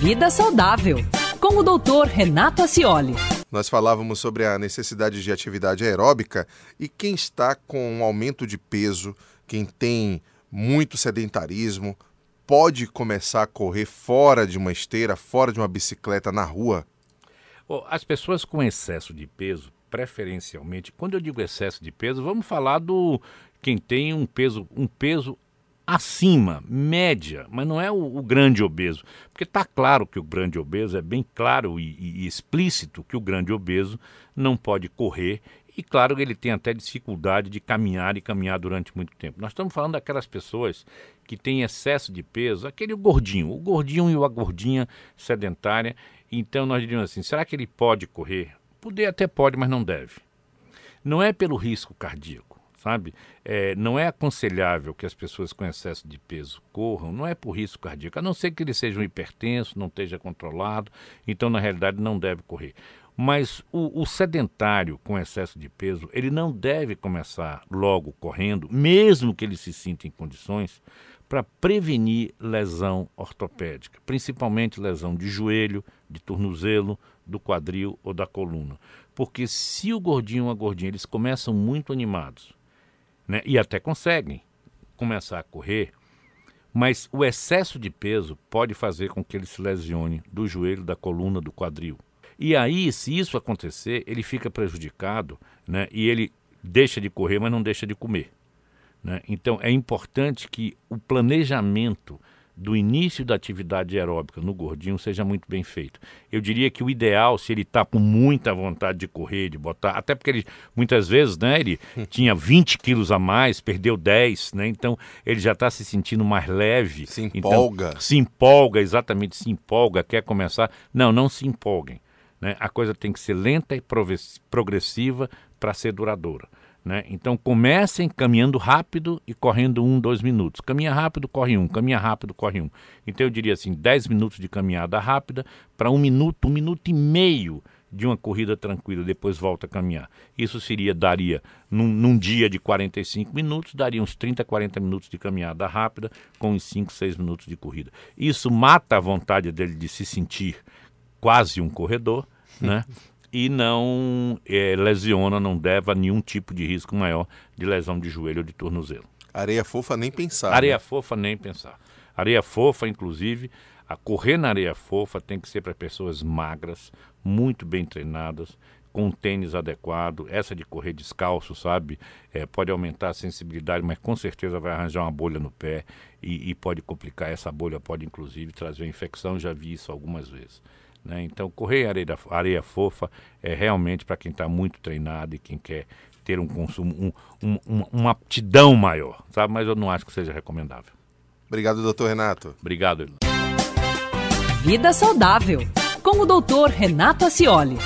Vida Saudável, com o doutor Renato Acioli. Nós falávamos sobre a necessidade de atividade aeróbica e quem está com um aumento de peso, quem tem muito sedentarismo, pode começar a correr fora de uma esteira, fora de uma bicicleta na rua? As pessoas com excesso de peso, preferencialmente, quando eu digo excesso de peso, vamos falar do quem tem um peso, um peso acima, média, mas não é o, o grande obeso. Porque está claro que o grande obeso, é bem claro e, e, explícito que o grande obeso não pode correr e claro que ele tem até dificuldade de caminhar e caminhar durante muito tempo. Nós estamos falando daquelas pessoas que têm excesso de peso, aquele gordinho, o gordinho e a gordinha sedentária. Então nós diríamos assim, será que ele pode correr? Poder até pode, mas não deve. Não é pelo risco cardíaco sabe? É, não é aconselhável que as pessoas com excesso de peso corram, não é por risco cardíaco, a não ser que ele seja um hipertenso, não esteja controlado, então na realidade não deve correr. Mas o, o, sedentário com excesso de peso, ele não deve começar logo correndo, mesmo que ele se sinta em condições, para prevenir lesão ortopédica, principalmente lesão de joelho, de tornozelo, do quadril ou da coluna. Porque se o gordinho ou a gordinha eles começam muito animados, né? e até conseguem começar a correr, mas o excesso de peso pode fazer com que ele se lesione do joelho, da coluna, do quadril. E aí, se isso acontecer, ele fica prejudicado né? e ele deixa de correr, mas não deixa de comer. Né? Então, é importante que o planejamento do início da atividade aeróbica no gordinho seja muito bem feito. Eu diria que o ideal, se ele está com muita vontade de correr, de botar, até porque ele muitas vezes, né, ele tinha 20 quilos a mais, perdeu 10, né, então ele já está se sentindo mais leve. Se empolga. Então, se empolga, exatamente, se empolga, quer começar. Não, não se empolguem. Né? A coisa tem que ser lenta e progressiva para ser duradoura. Né? Então comecem caminhando rápido e correndo um, dois minutos. Caminha rápido, corre um, caminha rápido, corre um. Então eu diria assim, dez minutos de caminhada rápida para um minuto, um minuto e meio de uma corrida tranquila, depois volta a caminhar. Isso seria, daria, num, num, dia de 45 minutos, daria uns 30, 40 minutos de caminhada rápida, com uns 5, 6 minutos de corrida. Isso mata a vontade dele de se sentir quase um corredor, né? e não é, lesiona, não leva nenhum tipo de risco maior de lesão de joelho ou de tornozelo. Areia fofa nem pensar. Areia né? fofa nem pensar. Areia fofa, inclusive, a correr na areia fofa tem que ser para pessoas magras, muito bem treinadas, com um tênis adequado. Essa de correr descalço, sabe? É, pode aumentar a sensibilidade, mas com certeza vai arranjar uma bolha no pé e, e pode complicar. Essa bolha pode, inclusive, trazer infecção. Já vi isso algumas vezes. Né? Então, correr areia, areia fofa é realmente para quem está muito treinado e quem quer ter um consumo, um, um, um, uma aptidão maior, sabe? Mas eu não acho que seja recomendável. Obrigado, doutor Renato. Obrigado, Vida Saudável, com o doutor Renato Acioli.